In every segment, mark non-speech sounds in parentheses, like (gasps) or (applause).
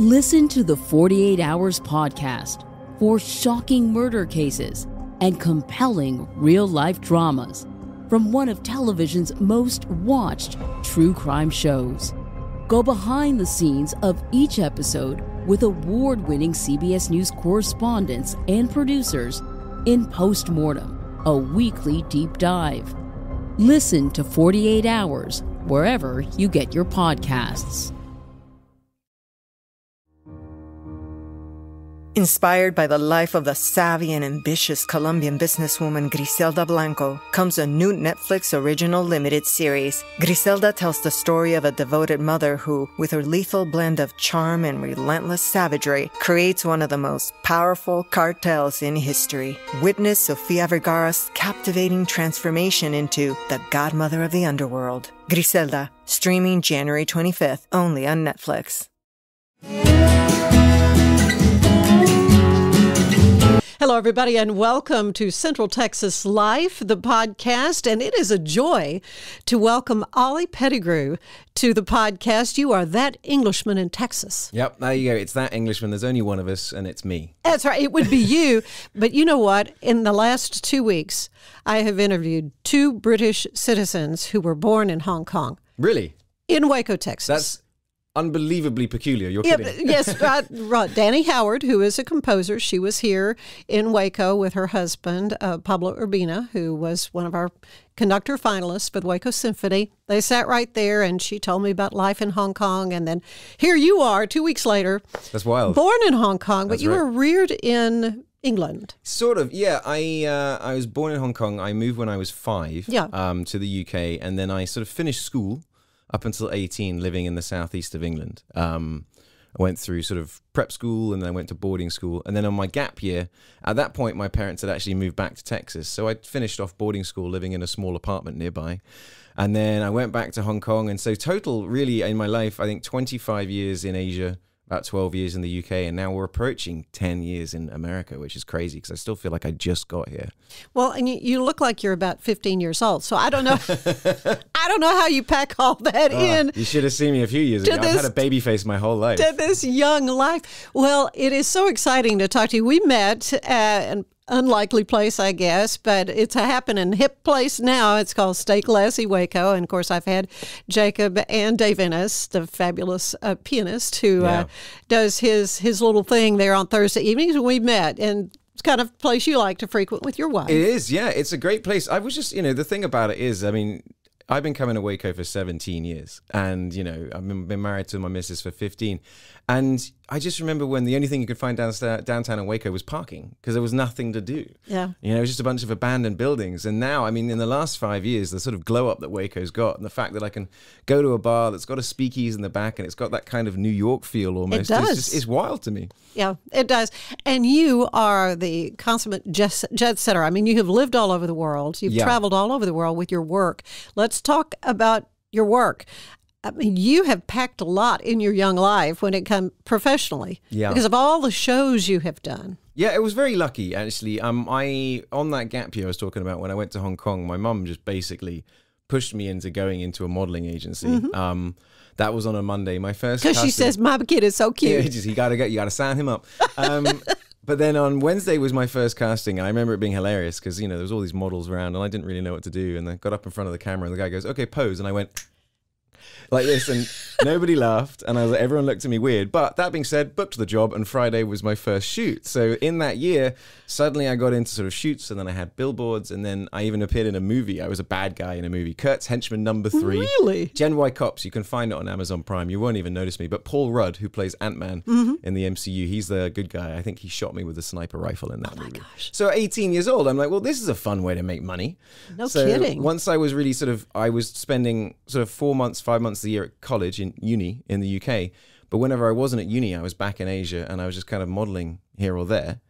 Listen to the 48 Hours podcast for shocking murder cases and compelling real life dramas from one of television's most watched true crime shows. Go behind the scenes of each episode with award winning CBS News correspondents and producers in Postmortem, a weekly deep dive. Listen to 48 Hours wherever you get your podcasts. Inspired by the life of the savvy and ambitious Colombian businesswoman Griselda Blanco comes a new Netflix original limited series. Griselda tells the story of a devoted mother who, with her lethal blend of charm and relentless savagery, creates one of the most powerful cartels in history. Witness Sofia Vergara's captivating transformation into the godmother of the underworld. Griselda, streaming January 25th, only on Netflix. Hello, everybody, and welcome to Central Texas Life, the podcast. And it is a joy to welcome Oli Pettigrew to the podcast. You are that Englishman in Texas. Yep, there you go. It's that Englishman. There's only one of us, and it's me. That's right. It would be you. but you know what? In the last two weeks, I have interviewed two British citizens who were born in Hong Kong. Really? In Waco, Texas. That's unbelievably peculiar. You're yeah, kidding. yes, (laughs) right, right. Dani Howard, who is a composer, she was here in Waco with her husband, uh, Pablo Urbina, who was one of our conductor finalists for the Waco Symphony. They sat right there, and she told me about life in Hong Kong. And then here you are, two weeks later. That's wild. Born in Hong Kong, but you right. were reared in England. Sort of, yeah. I uh, I was born in Hong Kong. I moved when I was five Yeah. um, to the UK, and then I sort of finished school up until 18, living in the southeast of England. Um, I went through sort of prep school, and then I went to boarding school, and then on my gap year, at that point, my parents had actually moved back to Texas, so I finished off boarding school, living in a small apartment nearby, and then I went back to Hong Kong, and so total, really, in my life, I think 25 years in Asia. About 12 years in the UK, and now we're approaching 10 years in America, which is crazy because I still feel like I just got here. Well, and you, you look like you're about 15 years old. So I don't know. (laughs) I don't know how you pack all that ah, in. You should have seen me a few years ago. I've had a baby face my whole life. to this young life. Well, it is so exciting to talk to you. We met uh, at an unlikely place, I guess, but it's a happening hip place now. It's called Stay Classy Waco. And of course, I've had Jacob and Dave Ennis, the fabulous uh, pianist who Yeah. uh, does his, his little thing there on Thursday evenings. And we met. And it's kind of place you like to frequent with your wife. It is, yeah. It's a great place. I was just, you know, the thing about it is, I mean, I've been coming to Waco for 17 years, and you know, I've been, been married to my missus for 15. And I just remember when the only thing you could find downtown in Waco was parking because there was nothing to do. Yeah. You know, it was just a bunch of abandoned buildings. And now, I mean, in the last five years, the sort of glow up that Waco's got, and the fact that I can go to a bar that's got a speakeasy in the back and it's got that kind of New York feel almost it does. It's, just, it's wild to me. Yeah, it does. And you are the consummate jet, jet setter. I mean, you have lived all over the world. You've Yeah. traveled all over the world with your work. Let's talk about your work. I mean, you have packed a lot in your young life when it comes professionally. Yeah. Because of all the shows you have done. Yeah, it was very lucky actually. Um, I on that gap year I was talking about when I went to Hong Kong, my mum just basically pushed me into going into a modeling agency. Um, that was on a Monday. My first Because she says, my kid is so (laughs) yeah, cute. just, you gotta get, you gotta sign him up. Um, (laughs) but then on Wednesday was my first casting, and I remember it being hilarious because you know there was all these models around, and I didn't really know what to do. And I got up in front of the camera, and the guy goes, "Okay, pose," and I went like this, and nobody laughed, and I was like, everyone looked at me weird. But that being said, booked the job, and Friday was my first shoot. So in that year, suddenly I got into sort of shoots, and then I had billboards, and then I even appeared in a movie. I was a bad guy in a movie, Kurt's Henchman Number Three. Really? Gen Y Cops. You can find it on Amazon Prime. You won't even notice me. But Paul Rudd, who plays Ant Man Mm-hmm. in the MCU, he's the good guy. I think he shot me with a sniper rifle in that Oh movie. So at 18 years old, I'm like, well, this is a fun way to make money. No so kidding. Once I was really sort of, I was spending sort of four months, five months a year at college in uni in the UK. But whenever I wasn't at uni, I was back in Asia and I was just kind of modeling here or there.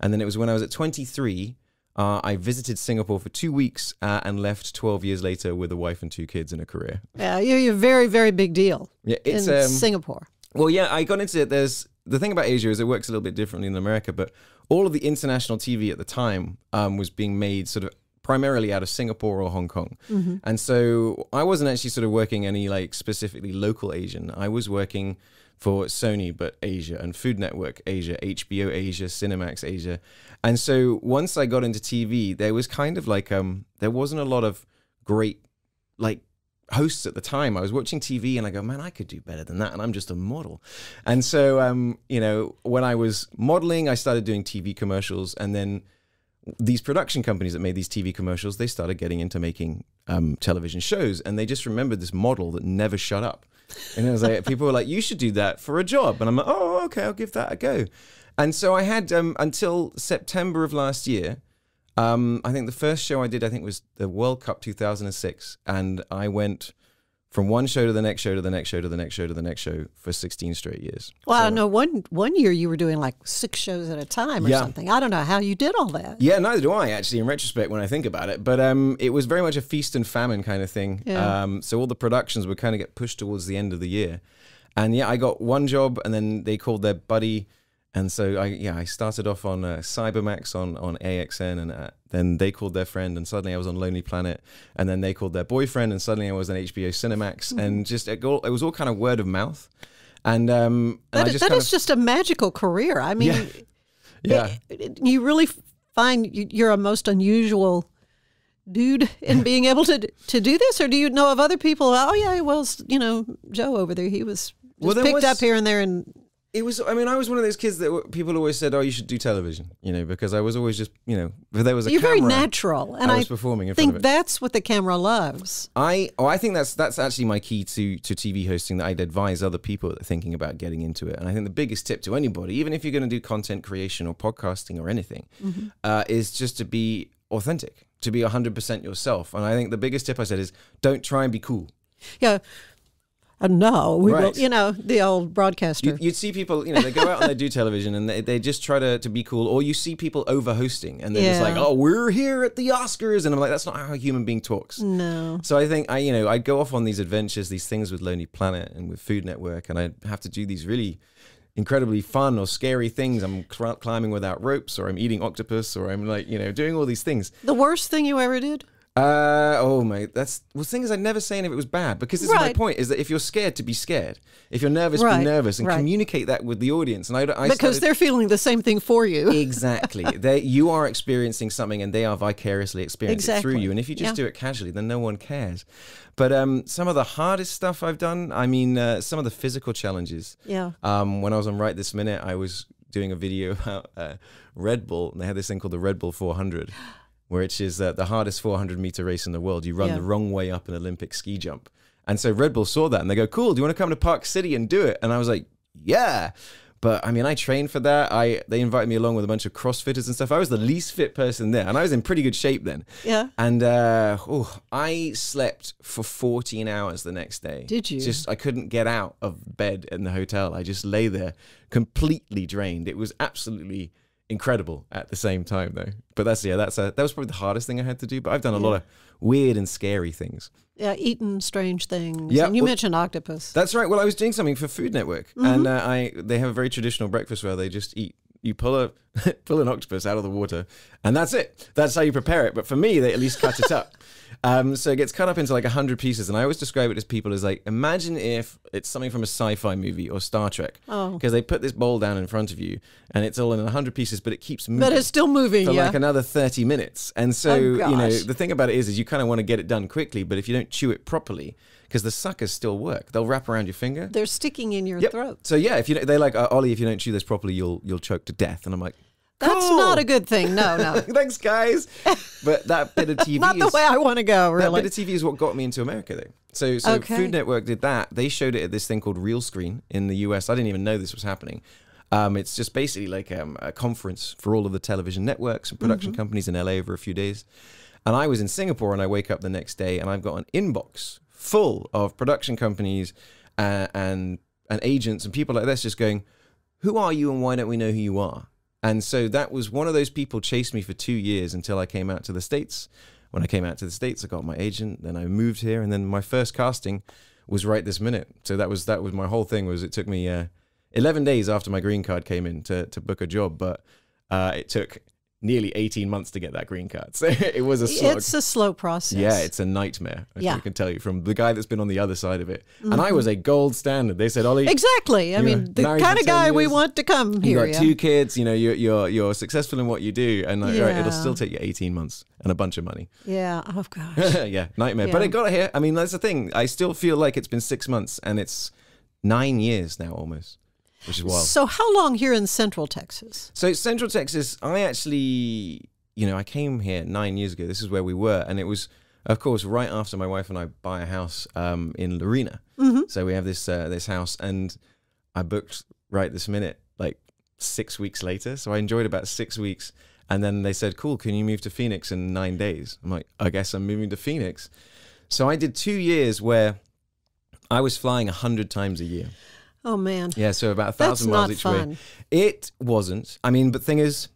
And then it was when I was at 23. Uh, I visited Singapore for two weeks uh, and left 12 years later with a wife and two kids and a career. Yeah, you're, you're a very, very big deal Yeah, it's in um, Singapore. well, yeah, I got into it. There's the thing about Asia is it works a little bit differently in America, but all of the international TV at the time um, was being made sort of primarily out of Singapore or Hong Kong. And so I wasn't actually sort of working any like specifically local Asian. I was working for Sony, but Asia, and Food Network Asia, HBO Asia, Cinemax Asia. And so once I got into TV, there was kind of like um there wasn't a lot of great like hosts at the time. I was watching TV and I go, man, I could do better than that. And I'm just a model. And so, um, you know, when I was modeling, I started doing TV commercials. And then these production companies that made these TV commercials, they started getting into making um, television shows. And they just remembered this model that never shut up. And it was like, people were like, you should do that for a job. And I'm like, oh, okay, I'll give that a go. And so I had um, until September of last year, um, I think the first show I did, I think, was the World Cup 2006, and I went from one show to the next show to the next show to the next show to the next show for 16 straight years. Well, I So- know one one year you were doing like six shows at a time or Yeah. something. I don't know how you did all that. Yeah, neither do I actually. In retrospect, when I think about it, but um, it was very much a feast and famine kind of thing. Yeah. Um, so all the productions would kind of get pushed towards the end of the year, and yeah, I got one job, and then they called their buddy, and so I yeah I started off on uh, Cybermax on on AXN, and uh, then they called their friend, and suddenly I was on Lonely Planet, and then they called their boyfriend, and suddenly I was on HBO Cinemax, Mm-hmm. and just it, all, it was all kind of word of mouth, and um, and That I just that is of, just a magical career. I mean, Yeah. (laughs) yeah. it- it- you really find you- you're a most unusual dude in (laughs) being able to to do this, or do you know of other people? Oh yeah, well, you know, Joe over there, he was Well, picked was- up here and there, and it was i mean i was one of those kids that were- people always said oh you should do television you know because i was always just you know there was a you're very natural, and I I, was performing in front think of it. that's what the camera loves. i oh i think that's that's actually my key to to tv hosting that i'd advise other people that are thinking about getting into it and i think the biggest tip to anybody even if you're going to do content creation or podcasting or anything Mm-hmm. uh, is just to be authentic to be 100% yourself and i think the biggest tip i said is don't try and be cool Yeah. And no, we will, you know, the old broadcaster. You, you'd see people, you know, they go out and they do (laughs) television and they, they just try to, to be cool. Or you see people over hosting and they're just like, oh, we're here at the Oscars. And I'm like, that's not how a human being talks. no. So I think I, you know, I'd go off on these adventures, these things with Lonely Planet and with Food Network, and I'd have to do these really incredibly fun or scary things. I'm cl- climbing without ropes, or I'm eating octopus, or I'm like, you know, doing all these things. The worst thing you ever did? Uh oh mate, that's well. The thing is, I'd never saying if it was bad because this is my point. Is that if you're scared, to be scared. If you're nervous, Right, be nervous, and right. communicate that with the audience. And I, I Because started- they're feeling the same thing for you. (laughs) exactly they you are experiencing something, and they are vicariously experiencing it through you. And if you just Yeah. do it casually, then no one cares. But um, some of the hardest stuff I've done, I mean, uh, some of the physical challenges. Yeah. Um, when I was on Right This Minute, I was doing a video (laughs) about uh, Red Bull, and they had this thing called the Red Bull 400, (gasps) which is uh, the hardest 400 meter race in the world. You run Yeah. the wrong way up an Olympic ski jump. And so Red Bull saw that and they go, cool, do you want to come to Park City and do it? And I was like, yeah. But I mean, I trained for that. I They invited me along with a bunch of CrossFitters and stuff. I was the least fit person there, and I was in pretty good shape then. Yeah. And uh, oh, I slept for 14 hours the next day. Did you? Just I couldn't get out of bed in the hotel. I just lay there completely drained. It was absolutely incredible at the same time though. But that's yeah, that's a, that was probably the hardest thing I had to do. But I've done a lot of weird and scary things. Yeah, eating strange things. Yeah, and you well- mentioned octopus. That's right. Well, I was doing something for Food Network, Mm-hmm. and uh, I they have a very traditional breakfast where they just eat. You pull a (laughs) pull an octopus out of the water, and that's it. That's how you prepare it. But for me, they at least cut it up. (laughs) Um, so it gets cut up into like a hundred pieces, and I always describe it as people as like imagine if it's something from a sci-fi movie or Star Trek, Oh. because they put this bowl down in front of you, and it's all in a hundred pieces, but it keeps moving but it's still moving, for yeah. like another 30 minutes. And so, Oh, you know, the thing about it is, is you kind of want to get it done quickly, but if you don't chew it properly, because the suckers still work, they'll wrap around your finger. They're sticking in your Yep. throat. So yeah, if you they're like uh, Oli, if you don't chew this properly, you'll you'll choke to death. And I'm like, That's cool. not a good thing. No, no. (laughs) Thanks, guys. But that bit of (laughs) TV not the is way I want to go, that really. bit of TV is what got me into America, though. So, so Okay. Food Network did that. They showed it at this thing called Real Screen in the US. I didn't even know this was happening. Um, it's just basically like um, a conference for all of the television networks and production Mm-hmm. companies in LA over a few days. And I was in Singapore, and I wake up the next day, and I've got an inbox full of production companies uh, and and agents and people like this, just going, "Who are you, and why don't we know who you are?" And so that was one of those people chased me for two years until I came out to the States. When I came out to the States, I got my agent, then I moved here, and then my first casting was right this minute. So that was that was my whole thing was it took me uh, 11 days after my green card came in to, to book a job, but uh, it took nearly 18 months to get that green card. (laughs) So it was a slog. It's a slow process. Yeah, it's a nightmare. I Yeah. can tell you from the guy that's been on the other side of it. And mm-hmm. I was a gold standard. They said, Oli, exactly. I mean, the kind of 10 guy we want to come here. you here. got yeah. two kids. You know, you're you're you're successful in what you do, and like, right, it'll still take you 18 months and a bunch of money. Yeah. Oh gosh. (laughs) yeah, nightmare. But Yeah. I got here. I mean, that's the thing. I still feel like it's been six months, and it's nine years now almost, which is wild. So how long here in Central Texas? So Central Texas, I actually, you know, I came here nine years ago. This is where we were, and it was, of course, right after my wife and I buy a house um, in Lorena. So we have this uh, this house, and I booked right this minute, like six weeks later. So I enjoyed about six weeks, and then they said, "Cool, can you move to Phoenix in nine days?" I'm like, "I guess I'm moving to Phoenix." So I did two years where I was flying a hundred times a year. Oh man. Yeah, so about a That's thousand miles each way. fun. It wasn't. I mean, but thing is,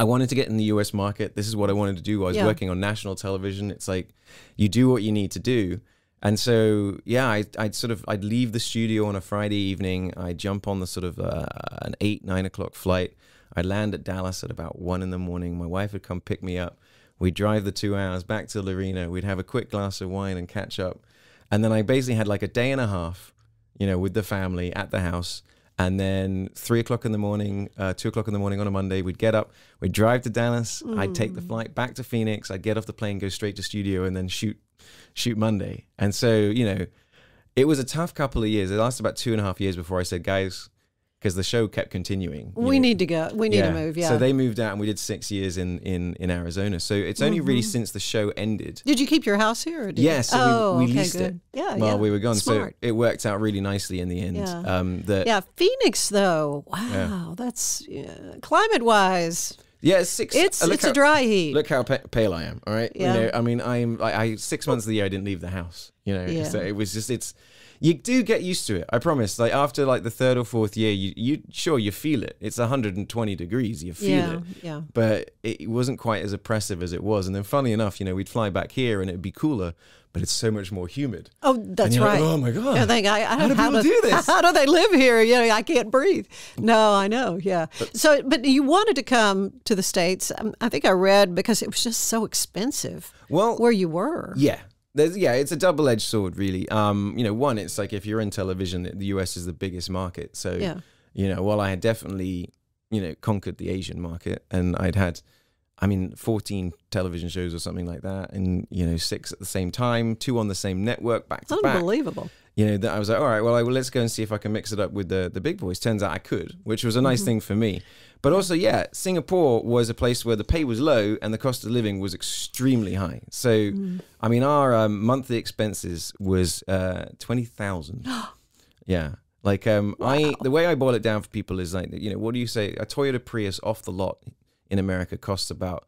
I wanted to get in the US market. This is what I wanted to do. I was Yeah. working on national television. It's like you do what you need to do. And so, yeah, I, I'd sort of I'd leave the studio on a Friday evening. I'd jump on the sort of uh, an eight nine o'clock flight. I'd land at Dallas at about one in the morning. My wife would come pick me up. We'd drive the two hours back to Lorena. We'd have a quick glass of wine and catch up. And then I basically had like a day and a half, you know, with the family at the house. And then three o'clock in the morning, uh, two o'clock in the morning on a Monday, we'd get up, we'd drive to Dallas. I'd take the flight back to Phoenix. I'd get off the plane, go straight to studio, and then shoot, shoot Monday. And so, you know, it was a tough couple of years. It lasted about two and a half years before I said, guys, because the show kept continuing. We know, need to go. We need to move. Yeah. So they moved out, and we did six years in in in Arizona. So it's only really Mm-hmm. since the show ended. did you keep your house here? Or did Yeah, so oh, we, we okay, leased good. it Yeah, while yeah. we were gone. Smart. So it worked out really nicely in the end. Yeah. Um, that yeah, Phoenix though. Wow, that's uh, climate wise. yeah, it's six. It's uh, it's how- a dry heat. Look how pa- pale I am. All right. Yeah. You know, I mean, I'm like I six months of the year I didn't leave the house. You know, Yeah. so it was just it's. You do get used to it. I promise. Like after like the third or fourth year, you you sure you feel it. It's 120 degrees. You feel yeah, it. yeah. but it wasn't quite as oppressive as it was. And then, funny enough, you know, we'd fly back here and it'd be cooler, but it's so much more humid. Oh, that's you're like, right. "Oh, my God. I think I, I How do people do this?" (laughs) How do they live here? You know, I can't breathe. No, I know. Yeah. so, but you wanted to come to the states. Um, I think I read because it was just so expensive. Well, where you were. Yeah. There's, yeah, it's a double-edged sword, really. Um, you know, one, it's like if you're in television, the U.S. is the biggest market. So, Yeah. you know, while I had definitely, you know, conquered the Asian market, and I'd had, I mean, 14 television shows or something like that, and you know, six at the same time, two on the same network, back to back. Unbelievable. You know, that I was like, all right, well, I, well, let's go and see if I can mix it up with the the big boys. Turns out I could, which was a nice thing for me. But also, yeah, Singapore was a place where the pay was low and the cost of living was extremely high. So, I mean, our um, monthly expenses was uh, twenty thousand. (gasps) yeah, like um, I the way I boil it down for people is like, you know, what do you say? A Toyota Prius off the lot in America costs about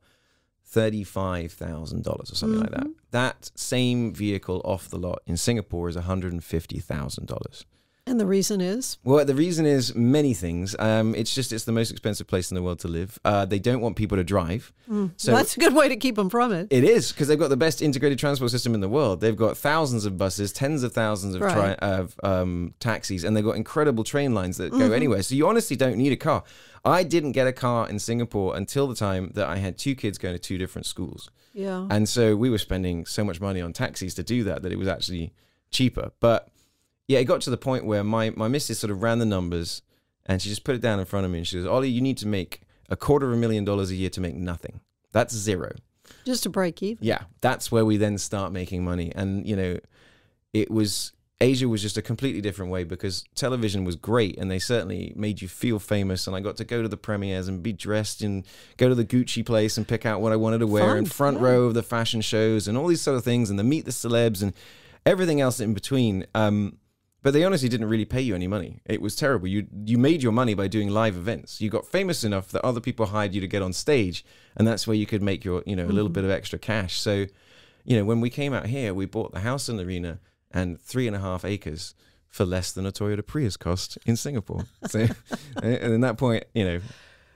thirty-five thousand dollars or something like that. That same vehicle off the lot in Singapore is one hundred and fifty thousand dollars. And the reason is Well, the reason is many things. Um, it's just it's the most expensive place in the world to live. Uh, they don't want people to drive, so that's a good way to keep them from it. it is because they've got the best integrated transport system in the world. They've got thousands of buses, tens of thousands of, tri- Right. of um, taxis, and they've got incredible train lines that go anywhere. So you honestly don't need a car. I didn't get a car in Singapore until the time that I had two kids going to two different schools. Yeah. And so we were spending so much money on taxis to do that that it was actually cheaper. But yeah, it got to the point where my, my missus sort of ran the numbers and she just put it down in front of me and she goes, Oli, you need to make a quarter of a million dollars a year to make nothing. That's zero. Just to break even. Yeah, that's where we then start making money. And, you know, it was Asia was just a completely different way because television was great and they certainly made you feel famous. And I got to go to the premieres and be dressed and go to the Gucci place and pick out what I wanted to wear Fun, and front yeah. row of the fashion shows and all these sort of things and the meet the celebs and everything else in between. Um, but they honestly didn't really pay you any money. It was terrible. You you made your money by doing live events. You got famous enough that other people hired you to get on stage, and that's where you could make your you know a little mm-hmm. bit of extra cash. So, you know, when we came out here, we bought the house and the arena and three and a half acres for less than a Toyota Prius cost in Singapore. So, (laughs) and at that point, you know,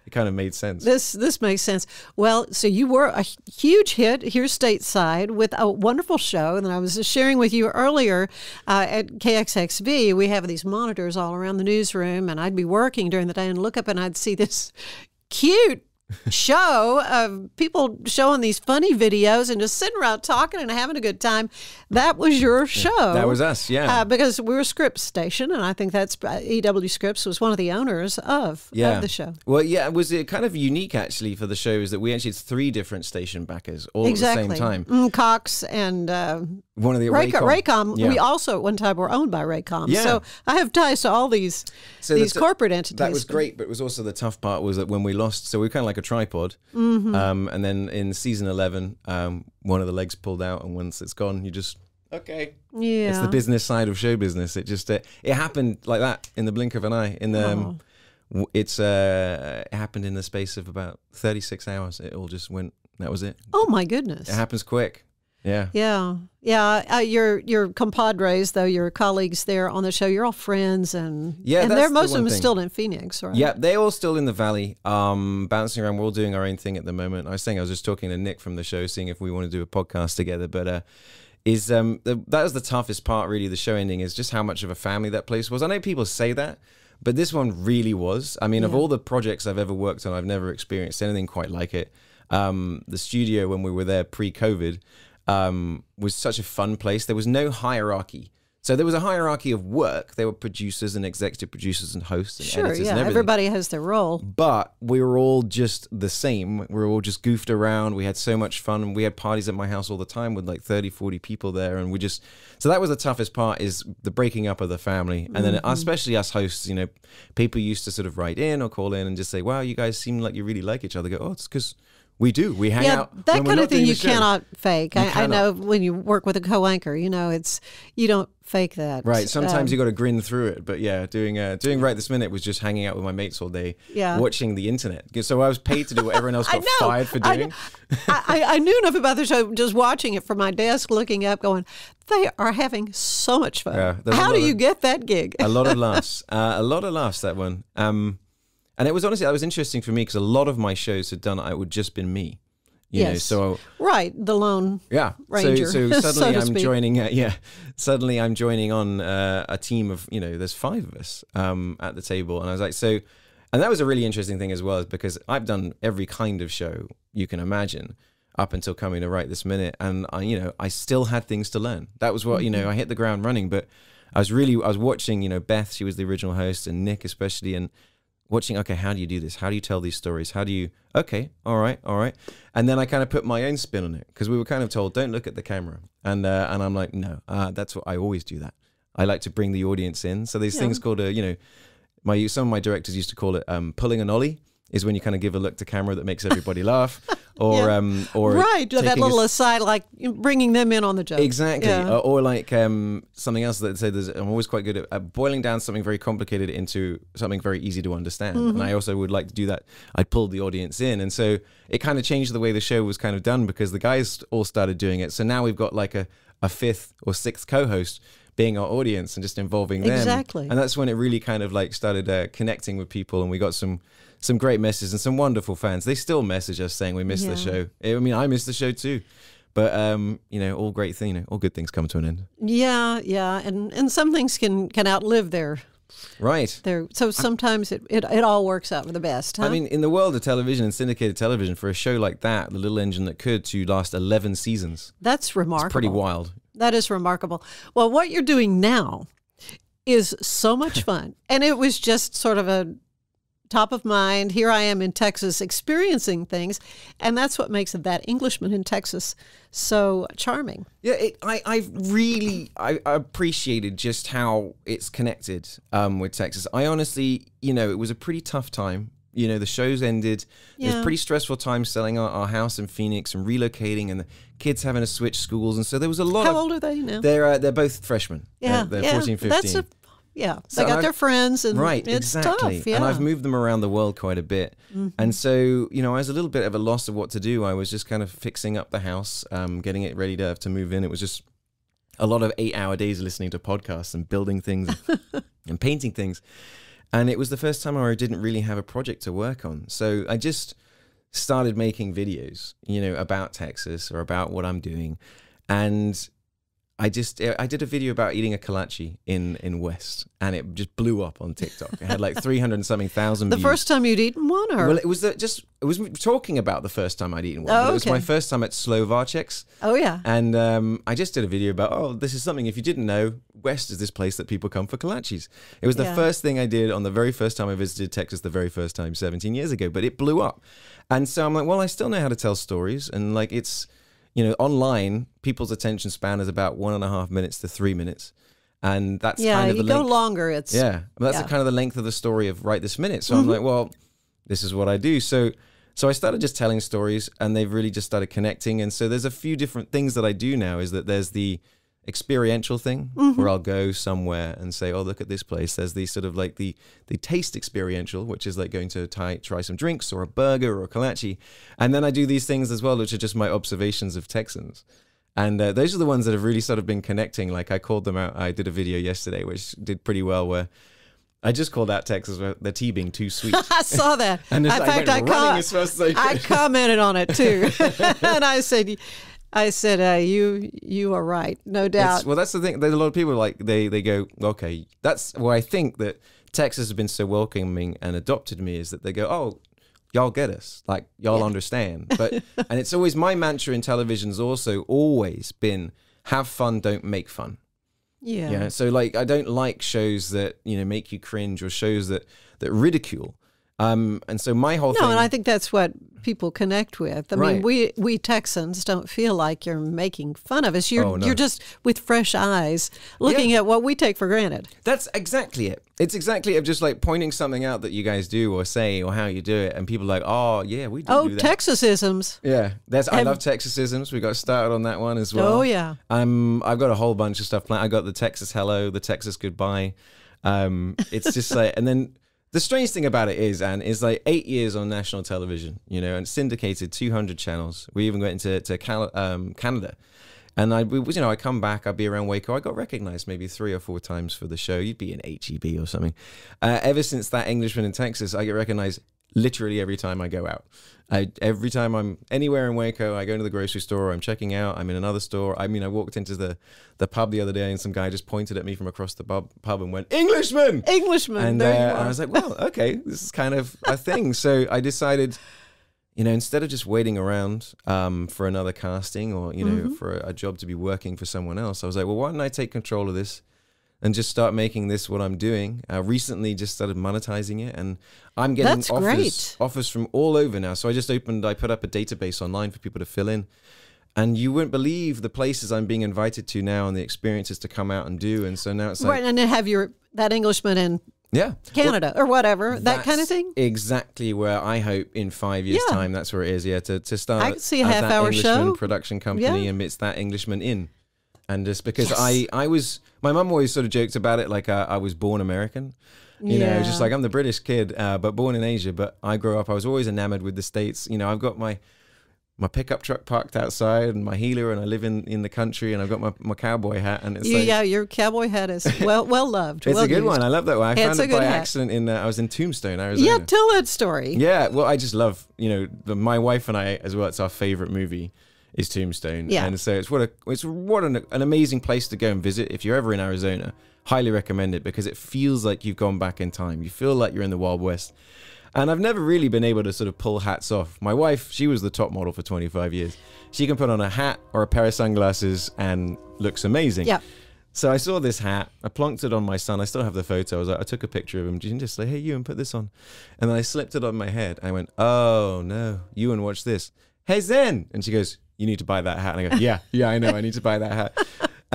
it kind of made sense. This this makes sense. Well, so you were a huge hit here stateside with a wonderful show, and I was sharing with you earlier uh, at KXXV. We have these monitors all around the newsroom, and I'd be working during the day and look up, and I'd see this cute show of people showing these funny videos and just sitting around talking and having a good time. That was your show. That was us, yeah. Uh, because we were Scripps station, and I think that's uh, EW Scripps was one of the owners of, yeah. of the show. Well, yeah, it was uh, kind of unique actually for the show is that we actually had three different station backers all exactly. at the same time. Mm, Cox and uh, One of the Raycom. Raycom. Raycom Yeah. We also at one time were owned by Raycom. Yeah. So I have ties to all these So these the- corporate entities. That was great, but it was also the tough part was that when we lost, so we were kind of like a tripod, Mm-hmm. um, and then in season eleven, um, one of the legs pulled out, and once it's gone, you just okay. Yeah. It's the business side of show business. It just uh, it happened like that in the blink of an eye. In the Oh. um, it's uh, it happened in the space of about thirty six hours. It all just went. That was it. Oh my goodness. It happens quick. Yeah. Yeah, yeah. Uh, your your compadres, though, your colleagues there on the show, you're all friends, and Yeah, and they're the most of them thing. still in Phoenix, right? Yeah, they're all still in the valley, um, bouncing around. We're all doing our own thing at the moment. I was saying I was just talking to Nick from the show, seeing if we want to do a podcast together. But uh, is um, the, that was the toughest part, really. The show ending is just how much of a family that place was. I know people say that, but this one really was. I mean, of all the projects I've ever worked on, I've never experienced anything quite like it. Um, the studio when we were there pre-COVID um, was such a fun place. There was no hierarchy. So there was a hierarchy of work. There were producers and executive producers and hosts and sure. editors Yeah, and everything everybody has their role. but we were all just the same. We were all just goofed around. We had so much fun. We had parties at my house all the time with like 30, 40 people there. And we just, so that was the toughest part is the breaking up of the family. And then especially us hosts, you know, people used to sort of write in or call in and just say, wow, you guys seem like you really like each other. Go, oh, it's because we do. We hang Yeah, out. that kind of thing you cannot fake. I, I cannot. know when you work with a co-anchor, you know, it's you don't fake that. Right. Sometimes Um, you got to grin through it, but yeah, doing uh, doing right this minute was just hanging out with my mates all day, Yeah. watching the internet. So I was paid to do what everyone else (laughs) got know. fired for doing. I, I, I knew enough about the show just watching it from my desk, looking up, going, they are having so much fun. Yeah, How do of- you get that gig? a lot of laughs. Uh, a lot of laughs that one. Um, and it was honestly that was interesting for me because a lot of my shows had done it would just been me. You know, so right, the lone. yeah. Ranger, so, so (laughs) so suddenly to I'm joining. Uh, yeah, suddenly I'm joining on uh, a team of you know there's five of us um, at the table, and I was like so. And that was a really interesting thing as well, is because I've done every kind of show you can imagine up until coming to right this minute, and I, you know, I still had things to learn. That was what you know. I hit the ground running, but I was really, I was watching, you know, Beth, she was the original host, and Nick especially, and watching. Okay, how do you do this? How do you tell these stories? How do you? Okay, all right, all right. And then I kind of put my own spin on it because we were kind of told, don't look at the camera, and uh, and I'm like, no, uh, that's what I always do. That I like to bring the audience in. So these things called a, you know, my some of my directors used to call it um, pulling an ollie. Is when you kind of give a look to camera that makes everybody laugh, or Yeah. um, or right, that taking a little aside, like bringing them in on the joke. Exactly. Yeah. Or, or like um, something else that say there's, I'm always quite good at uh, boiling down something very complicated into something very easy to understand. Mm-hmm. And I also would like to do that. I'd pull the audience in. And so it kind of changed the way the show was kind of done because the guys all started doing it. So now we've got like a, a fifth or sixth co host being our audience and just involving them. Exactly. And that's when it really kind of like started uh, connecting with people. And we got some. Some great messages and some wonderful fans. They still message us saying we missed the show. I mean, I missed the show too. But um, you know, all great thing, you know, all good things come to an end. Yeah, yeah, and and some things can can outlive their Right. their. So sometimes it, it it all works out for the best. Huh? I mean, in the world of television and syndicated television, for a show like that, the little engine that could, to last eleven seasons, that's remarkable. pretty wild. That is remarkable. Well, what you're doing now is so much (laughs) fun. and it was just sort of a top of mind. Here I am in Texas experiencing things. And that's what makes that Englishman in Texas so charming. Yeah, it, I, I really, I, I appreciated just how it's connected um, with Texas. I honestly, you know, it was a pretty tough time. You know, the shows ended. It was a pretty stressful time selling our, our house in Phoenix and relocating, and the kids having to switch schools, and so there was a lot How of. old are they now? They're uh, they're both freshmen. yeah, they're, they're yeah. 14, 15. Yeah, So they got I've- their friends and right it's exactly tough. Yeah. and i've moved them around the world quite a bit Mm-hmm. and so you know i was a little bit of a loss of what to do i was just kind of fixing up the house um, getting it ready to to move in it was just a lot of eight hour days listening to podcasts and building things and, (laughs) and painting things and it was the first time i didn't really have a project to work on so i just started making videos you know about texas or about what i'm doing and I just I did a video about eating a kolache in in West, and it just blew up on TikTok. It had like (laughs) three hundred and something thousand. The views. first time you'd eaten one, or Well, it was the, just it was talking about the first time I'd eaten one. Oh, but it was my first time at Slovacek's. oh yeah, And um, I just did a video about, oh, this is something, if you didn't know, West is this place that people come for kolaches. It was the Yeah. first thing I did on the very first time I visited Texas, the very first time 17 years ago, but it blew up. And so I'm like, well, I still know how to tell stories. And like, it's, you know, online, people's attention span is about one and a half minutes to three minutes. And that's yeah. kind of you the go length. longer. It's Yeah, that's Yeah. kind of the length of the story of right this minute. So Mm-hmm. I'm like, well, this is what I do. So so I started just telling stories, and they've really just started connecting. And so there's a few different things that I do now. Is that there's the experiential thing Mm-hmm. where I'll go somewhere and say, oh, look at this place. There's the sort of like the the taste experiential, which is like going to try, try some drinks or a burger or a kolache, and then I do these things as well, which are just my observations of Texans. And uh, those are the ones that have really sort of been connecting. Like I called them out. I did a video yesterday, which did pretty well. Where I just called out Texas the tea being too sweet. (laughs) I saw that. (laughs) And In fact, I, running com- as as I I commented on it too, (laughs) and I said, "I said uh, you you are right, no doubt." It's- well, that's the thing. There's a lot of people like they they go, okay, that's why I think that Texas has been so welcoming and adopted me is that they go, oh, y'all get us, like y'all understand. (laughs) But and it's always my mantra in television's also always been have fun, don't make fun. yeah. Yeah. So like I don't like shows that, you know, make you cringe or shows that that ridicule. Um and so my whole thing No, thing and I think that's what people connect with. I mean, we we Texans don't feel like you're making fun of us. You're Oh, no. you're just with fresh eyes looking at what we take for granted. That's exactly it. It's exactly of just like pointing something out that you guys do or say or how you do it and people are like, "Oh, yeah, we do Oh, do that." Texasisms. Yeah, that's. I love Texasisms. We got started on that one as well. Oh, yeah. Um, I've got a whole bunch of stuff planned. I got the Texas hello, the Texas goodbye. Um, it's just like, and then the strange thing about it is, and is like eight years on national television, you know, and syndicated 200 channels. We even went into to Cal- um, Canada. And I, you know, I come back, I'd be around Waco. I got recognized maybe three or four times for the show. You'd be in HEB or something. Uh, ever since that Englishman in Texas, I get recognized literally every time I go out. I, every time I'm anywhere in Waco, I go to the grocery store, I'm checking out, I'm in another store. I mean, I walked into the, the pub the other day and some guy just pointed at me from across the pub, pub and went, Englishman! Englishman. and, there uh, and I was like, well, (laughs) okay, this is kind of a thing. So I decided, you know, instead of just waiting around um, for another casting or you know Mm-hmm. for a, a job to be working for someone else, I was like, well, why don't I take control of this and just start making this what I'm doing? I recently just started monetizing it, and I'm getting That's offers great. offers from all over now. So I just opened, I put up a database online for people to fill in. And you wouldn't believe the places I'm being invited to now and the experiences to come out and do. And so now it's like, right, and then have your that Englishman in yeah. Canada or whatever, that kind of thing. Exactly where I hope in five years' Yeah. time that's where it is. Yeah, to, to start. I could see a as that half-hour Englishman show. production company Yeah. and it's that Englishman in, and just because I I was my mum always sort of joked about it like uh, I was born American. You know, just like I'm the British kid, uh, but born in Asia. But I grew up. I was always enamored with the states. You know, I've got my my pickup truck parked outside and my heeler, and I live in, in the country, and I've got my, my cowboy hat, and it's You, like, yeah, your cowboy hat is (laughs) well well loved. it's well a good used. one. I love that one. I It's found a it good by hat. accident in uh, I was in Tombstone, Arizona. Yeah, tell that story. Yeah, well, I just love you know the, my wife and I as well. It's our favorite movie is Tombstone, Yeah. and so it's what a it's what an, an amazing place to go and visit if you're ever in Arizona. Highly recommend it because it feels like you've gone back in time. You feel like you're in the Wild West. And I've never really been able to sort of pull hats off. My wife, she was the top model for 25 years. She can put on a hat or a pair of sunglasses and looks amazing. Yeah. So I saw this hat. I plonked it on my son. I still have the photo. I was like, I took a picture of him. You can just say, "Hey, you," Ewan, put this on," and then I slipped it on my head. I went, "Oh no, you Ewan, watch this." Hey Zen, and she goes, "You need to buy that hat." And I go, "Yeah, yeah, I know. I need to buy that hat."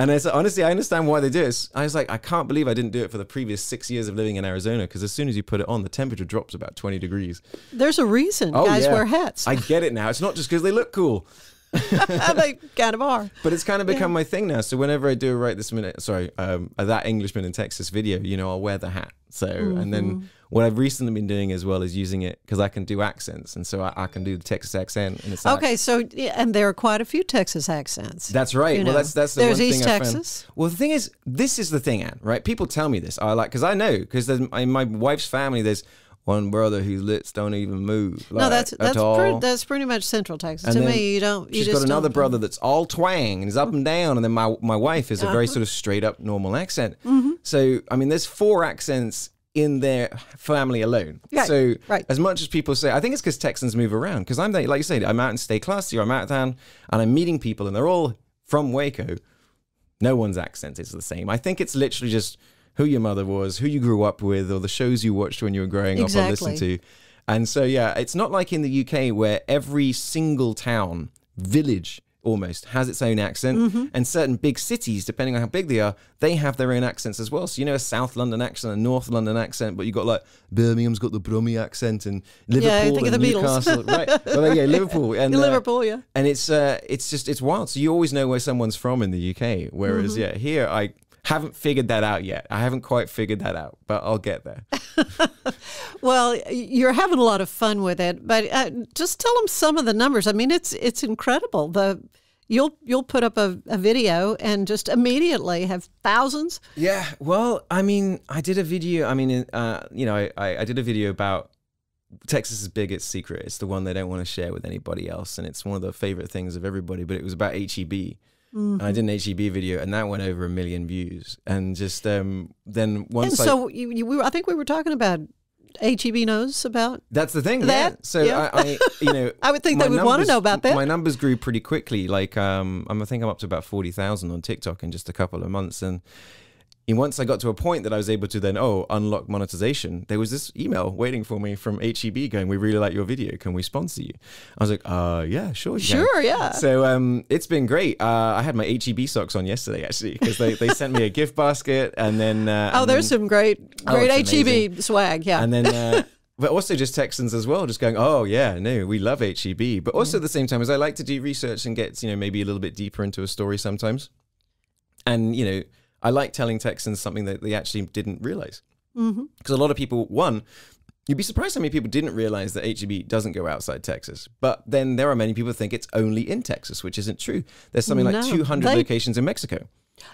And I said, honestly, I understand why they do it. I was like, I can't believe I didn't do it for the previous six years of living in Arizona because as soon as you put it on, the temperature drops about 20 degrees. There's a reason Oh, guys yeah. wear hats. I get it now. It's not just because they look cool. They kind of are. But it's kind of become my thing now. So whenever I do a right this minute, sorry, um, uh, that Englishman in Texas video, you know, I'll wear the hat. So and Mm-hmm. then what I've recently been doing as well is using it because I can do accents, and so I, I can do the Texas accent. And it's like- Okay, so yeah, and there are quite a few Texas accents. That's right. You well, know, that's that's the there's one East thing I found. Texas. Well, the thing is, this is the thing, Ann. Right? People tell me this. I like because I know because in my wife's family, there's one brother whose lips don't even move. no, like, that's at that's all. pretty, that's pretty much Central Texas. And to me, you don't. You She's just got another brother that's all twang and is up and down, and then my my wife is a very sort of straight up normal accent. Mm-hmm. So I mean, there's four accents in their family alone. Right, So right. as much as people say, I think it's because Texans move around. Because I'm like you said, I'm out in Stay Classy, or I'm out of town, and I'm meeting people, and they're all from Waco. No one's accent is the same. I think it's literally just who your mother was, who you grew up with, or the shows you watched when you were growing up or listened to. And so, yeah, it's not like in the UK where every single town, village almost has its own accent. Mm-hmm. And certain big cities, depending on how big they are, they have their own accents as well. So, you know, a South London accent, a North London accent, but you've got like Birmingham's got the Brummie accent and Liverpool Yeah, think of and the Beatles. Newcastle. (laughs) right. Well, yeah, Liverpool. And, uh, Liverpool, yeah. and it's uh, it's just it's wild. So you always know where someone's from in the UK. Whereas Mm-hmm. yeah, here I haven't figured that out yet. I haven't quite figured that out, but I'll get there. (laughs) Well, you're having a lot of fun with it, but uh, just tell them some of the numbers. I mean, it's it's incredible. The you'll you'll put up a, a video and just immediately have thousands. Yeah, well, I mean, I did a video. I mean, uh, you know, I, I I did a video about Texas's biggest secret. It's the one they don't want to share with anybody else, and it's one of the favorite things of everybody. But it was about HEB. And I did an HEB video, and that went over a million views. And just um, then And once I so you, you, we were, I think we were talking about HEB knows about. That's the thing. yeah. So Yeah. I, I, you know, (laughs) I would think they would wanna know about that. My numbers grew pretty quickly. Like, um, I'm, I think I'm up to about forty thousand on TikTok in just a couple of months, and. And once I got to a point that I was able to then, oh, unlock monetization, there was this email waiting for me from HEB going, we really like your video. Can we sponsor you? I was like, uh, yeah, sure. you can." Sure, yeah. So um, it's been great. Uh, I had my HEB socks on yesterday, actually, because they, they sent me a gift basket and then. Uh, (laughs) Oh, and there's then- some great Oh, great it's HEB amazing. swag. Yeah. and then uh, (laughs) but also just Texans as well, just going, oh yeah, no, we love HEB, but also at the same time, as I like to do research and get you know maybe a little bit deeper into a story sometimes, and you know I like telling Texans something that they actually didn't realize mm-hmm. because a lot of people one. You'd be surprised how many people didn't realize that HEB doesn't go outside Texas. But then there are many people who think it's only in Texas, which isn't true. There's something like 200 they- locations in Mexico.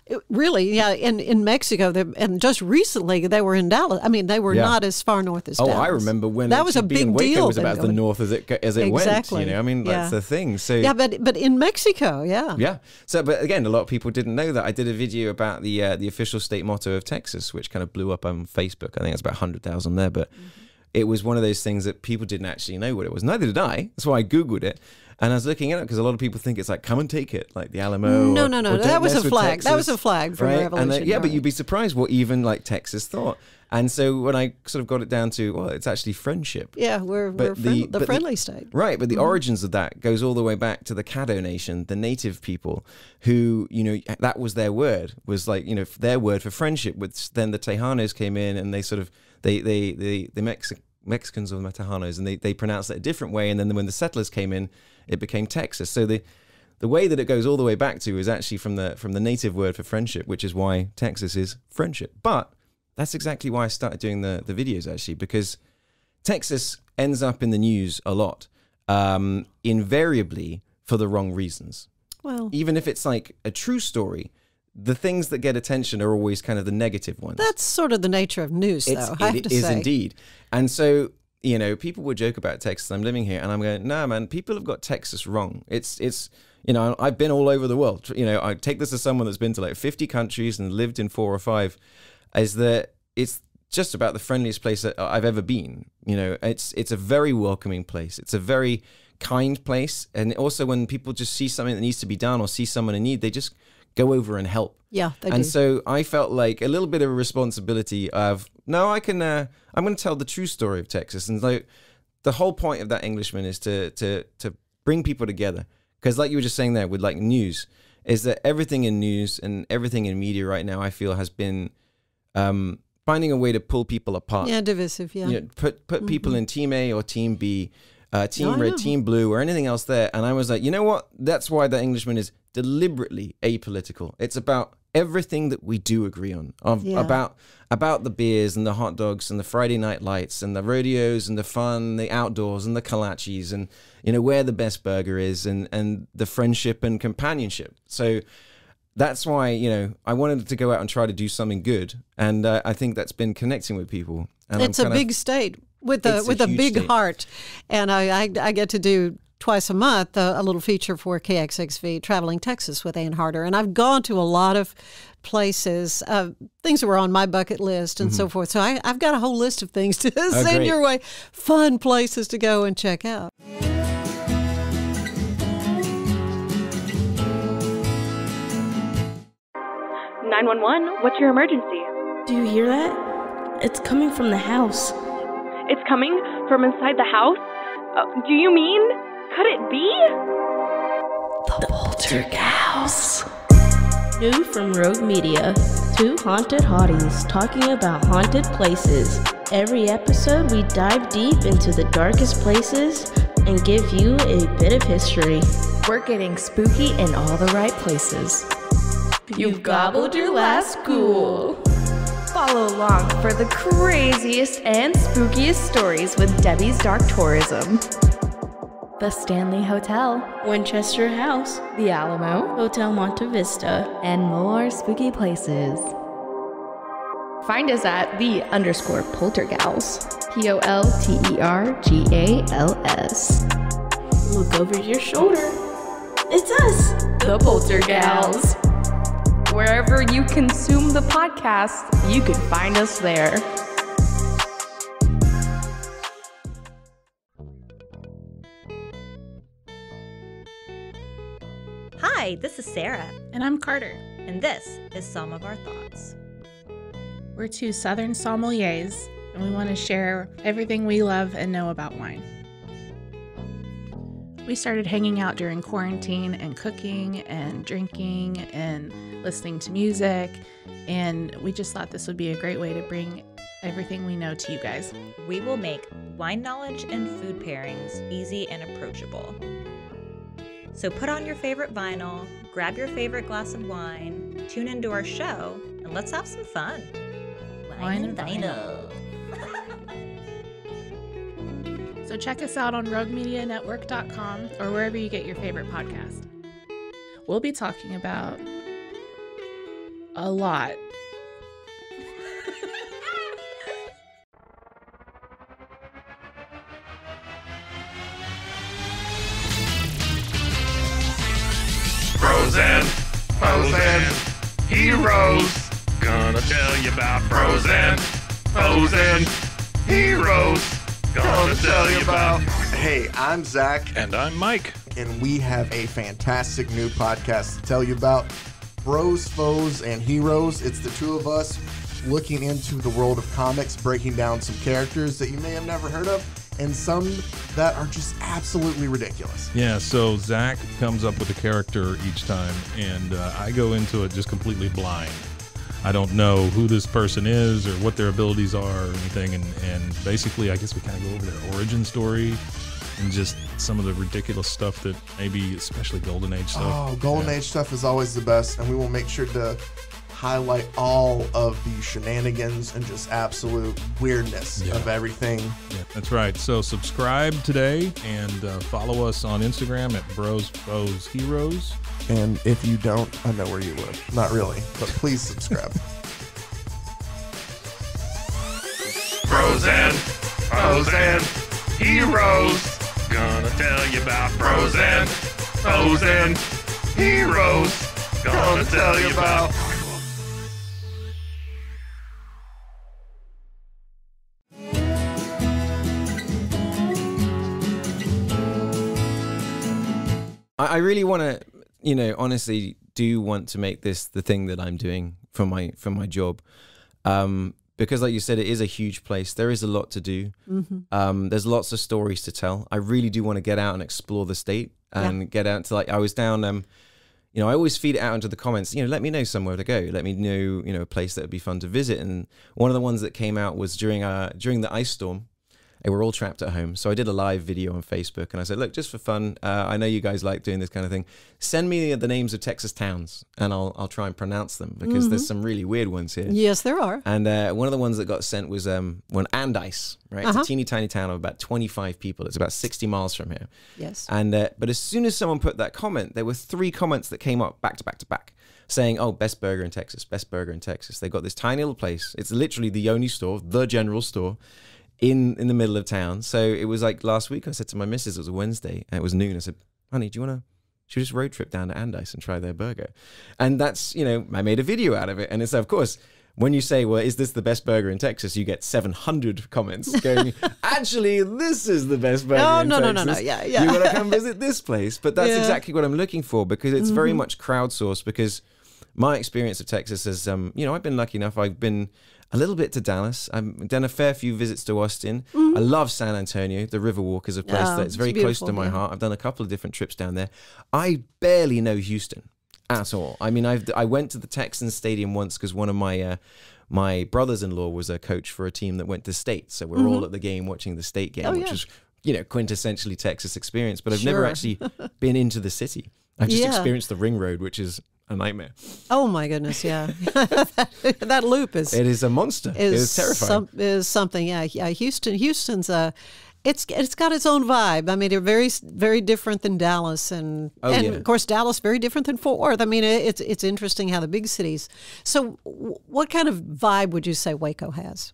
It- really, yeah. In in Mexico, and just recently they were in Dallas. I mean, they were Yeah. not as far north as Oh, Dallas. I remember when that was a big deal. was about the north as it as it went. Exactly. You know, I mean, that's Yeah. the thing. So Yeah, but but in Mexico, yeah. Yeah. So, but again, a lot of people didn't know that. I did a video about the uh, the official state motto of Texas, which kind of blew up on Facebook. I think it's about hundred thousand there, but it was one of those things that people didn't actually know what it was. Neither did I. That's why I googled it. And I was looking at it because a lot of people think it's like "come and take it," like the Alamo. No, or- no, no. That was a flag. That was a flag from right? Revolution. And, yeah, but you'd be surprised what even like Texas thought. And so when I sort of got it down to, well, it's actually friendship. yeah, we're but we're the- friend, the friendly state. Right, but the mm-hmm. origins of that goes all the way back to the Caddo Nation, the native people who, you know, that was their word, was like, you know, their word for friendship. Which then the Tejanos came in and they sort of, they, they, they the Mexi- Mexicans or the Tejanos, and they, they pronounced it a different way. And then when the settlers came in, it became Texas. So the, the way that it goes all the way back to is actually from the from the native word for friendship, which is why Texas is friendship. But that's exactly why I started doing the the videos actually because Texas ends up in the news a lot, um, invariably for the wrong reasons. Well, Even if it's like a true story, the things that get attention are always kind of the negative ones. that's sort of the nature of news, It's, though. I have it to is say. indeed. And so, you know, people would joke about Texas. I'm living here, and I'm going, no, man. People have got Texas wrong. It's it's you know, I've been all over the world. You know, I take this as someone that's been to like 50 countries and lived in four or five. Is that it's just about the friendliest place that I've ever been. You know, it's it's a very welcoming place. It's a very kind place, and also when people just see something that needs to be done or see someone in need, they just go over and help Yeah, they and do. so I felt like a little bit of a responsibility of now I can. Uh, I'm going to tell the true story of Texas, and like the whole point of that Englishman is to to to bring people together. Because like you were just saying there with like news, is that everything in news and everything in media right now, I feel has been um, finding a way to pull people apart. yeah, divisive. Yeah. You know, put put people in team A or team B, uh, team I red, team blue, or anything else there. And I was like, you know what? That's why the Englishman is deliberately apolitical. It's about everything that we do agree on, of, Yeah. about about the beers and the hot dogs and the Friday night lights and the rodeos and the fun, the outdoors and the kolaches and you know where the best burger is and and the friendship and companionship. So that's why you know I wanted to go out and try to do something good, and uh, I think that's been connecting with people. And it's a kind of- big state. with a with a big state. heart, and I, I I get to do twice a month uh, a little feature for KXXV Traveling Texas with Ann Harder, and I've gone to a lot of places, uh, things that were on my bucket list and so forth. So I, I've got a whole list of things to (laughs) send Mm-hmm. Oh, great. your way, fun places to go and check out. Nine one one. What's your emergency? Do you hear that? It's coming from the house. It's coming from inside the house. Uh, do you mean? Could it be? The Poltergeist. New from Rogue Media. Two haunted hotties talking about haunted places. Every episode, we dive deep into the darkest places and give you a bit of history. We're getting spooky in all the right places. You've gobbled your last ghoul. Follow along for the craziest and spookiest stories with Debbie's Dark Tourism. The Stanley Hotel, Winchester House, The Alamo, Hotel Monte Vista. and more spooky places. Find us at the underscore poltergals. P O L T E R G A L S. Look over your shoulder. It's us, The Poltergals. Wherever you consume the podcast, you can find us there. Hi, this is Sarah, And I'm Carter. and this is some of our thoughts. We're two Southern sommeliers, and we want to share everything we love and know about wine. We started hanging out during quarantine and cooking and drinking and listening to music, and we just thought this would be a great way to bring everything we know to you guys. We will make wine knowledge and food pairings easy and approachable. So put on your favorite vinyl, grab your favorite glass of wine, tune into our show, and let's have some fun. Wine and vinyl. (laughs) So check us out on roguemedianetwork.com or wherever you get your favorite podcast. We'll be talking about a lot. Frozen, Frozen, heroes. Gonna tell you about Frozen, Frozen, heroes. Gonna tell you about. Hey, I'm Zach, And I'm Mike. and we have a fantastic new podcast to tell you about Bros, Foes, and Heroes. It's the two of us looking into the world of comics, breaking down some characters that you may have never heard of, and some that are just absolutely ridiculous. Yeah, so Zach comes up with a character each time, and uh, I go into it just completely blind. I don't know who this person is or what their abilities are or anything, and, and basically, I guess we kind of go over their origin story and just some of the ridiculous stuff that maybe, especially Golden Age stuff. Oh, Golden Yeah. Age stuff is always the best, and we will make sure to highlight all of the shenanigans and just absolute weirdness Yeah. of everything. Yeah, that's right. So subscribe today and uh, follow us on Instagram at Bros Foes Heroes. And if you don't, I know where you live. Not really, but please subscribe. (laughs) Frozen, and heroes. Gonna tell you about Frozen, and heroes. Gonna tell you about. I, really want to, you know, honestly, do want to make this the thing that I'm doing for my for my job, um, because like you said, it is a huge place. There is a lot to do. Um, there's lots of stories to tell. I really do want to get out and explore the state and get out to like I was down. Um, you know, I always feed it out into the comments. You know, let me know somewhere to go. Let me know, you know, a place that would be fun to visit. And one of the ones that came out was during uh during the ice storm. They were all trapped at home. So I did a live video on Facebook and I said, look, just for fun, uh, I know you guys like doing this kind of thing. Send me the names of Texas towns and I'll, I'll try and pronounce them because there's some really weird ones here. Yes, there are. And uh, one of the ones that got sent was um, one Andice, right? It's Uh-huh. a teeny tiny town of about 25 people. It's about 60 miles from here. Yes. And uh, but as soon as someone put that comment, there were three comments that came up back to back to back, saying, "Oh, best burger in Texas, best burger in Texas." They got this tiny little place. It's literally the only store, the general store, in in the middle of town. So it was like last week. I said to my missus, it was a Wednesday, and it was noon. I said, "Honey, do you want to?" Should we just road trip down to Andice and try their burger? And that's you know, I made a video out of it, and it's of course when you say, "Well, is this the best burger in Texas?" You get 700 comments going, (laughs) "Actually, this is the best burger." Oh, in no, no, no, Texas. no. Yeah, yeah. You got to come visit this place. But that's (laughs) Yeah. exactly what I'm looking for because it's very Mhm. much crowdsourced. Because my experience of Texas is, um, you know, I've been lucky enough. I've been a little bit to Dallas. I've done a fair few visits to Austin. I love San Antonio. The Riverwalk is a place Mm-hmm. Oh, that's very close to my yeah. heart. I've done a couple of different trips down there. I barely know Houston at all. I mean, I've I went to the Texans Stadium once because one of my uh, my brothers-in-law was a coach for a team that went to state, so we're all Mhm. at the game watching the state game, Oh, which yeah. is you know quintessentially Texas experience. But I've never actually (laughs) been into the city. I've just Yeah. experienced the ring road, which is a nightmare. Oh my goodness, yeah. (laughs) that, that loop is It is a monster. is, it is terrifying. some- is something. Yeah, yeah. Houston, Houston's uh it's it's got its own vibe. I mean, they're very very different than Dallas, and Oh, and yeah. of course Dallas very different than Fort Worth. I mean, it's it's interesting how the big cities. So, what kind of vibe would you say Waco has?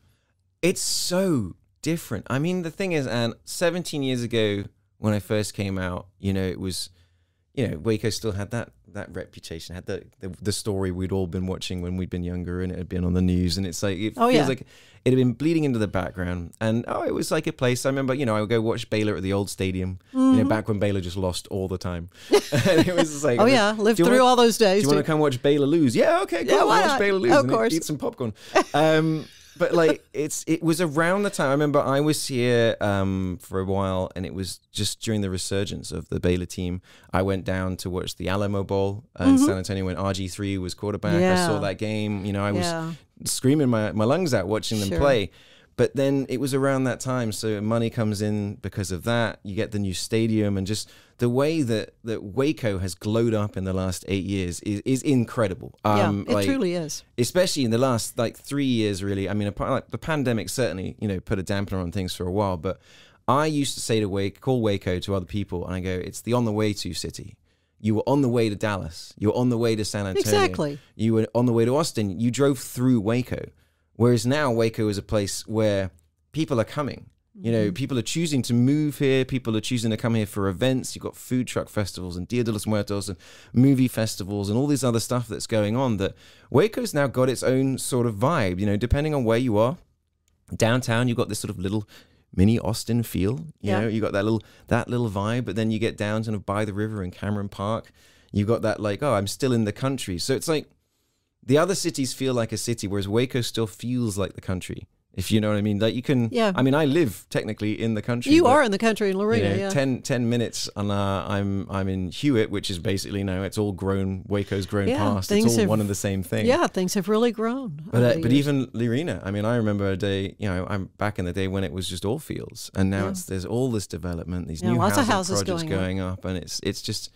It's so different. I mean, the thing is, and 17 years ago when I first came out, you know, it was, you know, Waco still had that that reputation, had the, the the story we'd all been watching when we'd been younger, and it had been on the news, and it's like it Oh, feels yeah. like it had been bleeding into the background, and oh, it was like a place. I remember, you know, I would go watch Baylor at the old stadium, you know, Mhm. back when Baylor just lost all the time. (laughs) and it was like, Oh, yeah, lived through wanna- all those days, Do you want to come watch Baylor lose? Yeah, okay, cool. Yeah, why watch? Baylor lose Of and course. eat some popcorn. Um, but like it's it was around the time I remember I was here um, for a while, and it was just during the resurgence of the Baylor team. I went down to watch the Alamo Bowl uh, in Mhm. San Antonio when RG three was quarterback. I saw that game. You know, I was Yeah. screaming my, my lungs out watching them Sure. play. But then it was around that time, so money comes in because of that. You get the new stadium, and just the way that, that Waco has glowed up in the last eight years is, is incredible. Um, yeah, it truly is. especially in the last like three years really i mean apart, like the pandemic certainly you know put a dampener on things for a while but i used to say to wake call waco to other people and i go it's the on the way to city you were on the way to dallas you were on the way to san antonio Exactly. you were on the way to austin you drove through waco whereas now waco is a place where people are coming you know, mm-hmm. people are choosing to move here. People are choosing to come here for events. You've got food truck festivals and Dia de los Muertos and movie festivals and all this other stuff that's going on. That Waco's now got its own sort of vibe. You know, depending on where you are, downtown you've got this sort of little mini Austin feel. You Yeah. know, you got that little that little vibe. But then you get down kind of by the river in Cameron Park. you've got that like, oh, I'm still in the country. So it's like the other cities feel like a city, whereas Waco still feels like the country. If you know what I mean, like you can. Yeah. I mean, I live technically in the country. You but, are in the country in you Lorena, know, yeah. 10, 10 minutes, and uh, I'm I'm in Hewitt, which is basically now it's all grown. Waco's grown Yeah, past. It's all have- one and the same thing. Yeah, things have really grown. But uh, but years. even Lorena, I mean, I remember a day. You know, I'm back in the day when it was just all fields, and now Yeah. it's there's all this development, these Yeah, new lots of houses projects going going, up, and it's it's just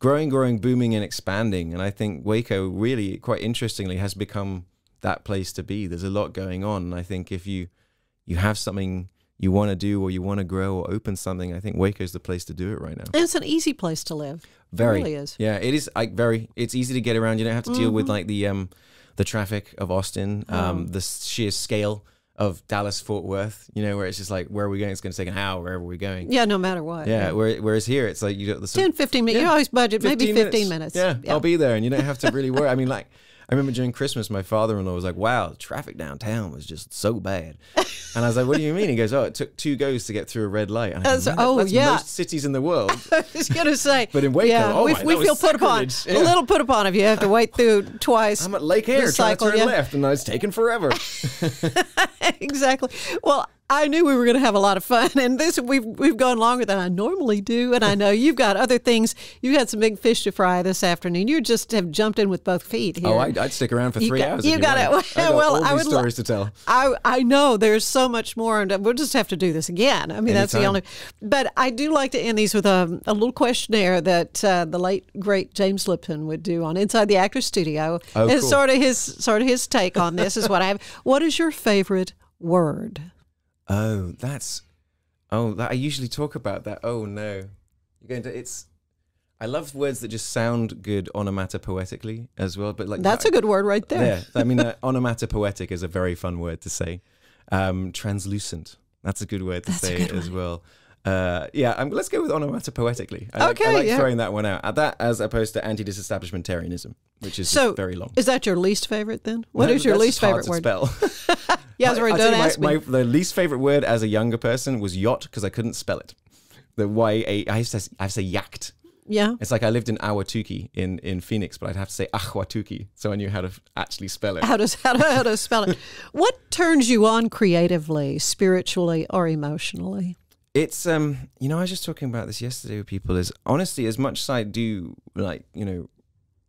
growing, growing, booming, and expanding. And I think Waco really, quite interestingly, has become that place to be. There's a lot going on, and I think if you you have something you want to do or you want to grow or open something, I think Waco is the place to do it right now. And it's an easy place to live. Very, It really is. yeah, it is like very. It's easy to get around. You don't have to deal with Mhm. like the um the traffic of Austin, um Oh. the sheer scale of Dallas Fort Worth. You know, where it's just like where are we going? It's going to take an hour wherever we're going. Yeah, no matter what. Yeah, where, whereas here it's like you got the sort 10, 15 minutes. You always budget maybe 15 minutes. Yeah, Yeah. I'll be there, and you don't have to really worry. I mean, like. I remember during Christmas, my father-in-law was like, "Wow, traffic downtown was just so bad," (laughs) and I was like, "What do you mean?" He goes, "Oh, it took two goes to get through a red light." And I go, That's- oh, that's yeah. most cities in the world. (laughs) I was going to say. (laughs) But in Waco, yeah, oh we, my, we feel put upon. sacrilege. A little put upon if you have to wait through twice. I'm at Lake Air trying to turn yeah. left, and it's taking forever. exactly. Well, I knew we were going to have a lot of fun, and this we've we've gone longer than I normally do, and I know you've got other things. You had some big fish to fry this afternoon. You just have jumped in with both feet here. oh, I'd, I'd stick around for three got- hours. you you got it. wanted. I got (laughs) Well, I would stories to tell. I I know there's so much more, and we'll just have to do this again. I mean, that's the only. But I do like to end these with a, a little questionnaire that uh, the late great James Lipton would do on Inside the Actors Studio. Oh, it's cool. sort of his sort of his take on this is what I have. (laughs) What is your favorite word? Oh, that's. Oh, that, I usually talk about that. Oh no, you're going to. It's. I love words that just sound good onomatopoetically as well. But like That's a good word right there. Yeah, I mean, uh, (laughs) onomatopoetic is a very fun word to say. Um, translucent. That's a good word to That's say as well. Uh, yeah, um, let's go with onomatopoetically. I like, I like yeah. throwing that one out. Uh, That as opposed to anti-disestablishmentarianism, which is So, very long. Is that your least favorite then? What No, is your least favorite word? Spell. (laughs) Yeah, right. (laughs) I'll Don't ask my, me. My, the least favorite word as a younger person was yacht because I couldn't spell it. The Y A. I used to I used to say yacht. Yeah. It's like I lived in Ahwatukee in, in Phoenix, but I'd have to say Ahwatuki, so I knew how to actually spell it. How does how to, how to spell it? (laughs) What turns you on creatively, spiritually, or emotionally? It's um, you know, I was just talking about this yesterday with people. Is honestly, as much as I do like you know,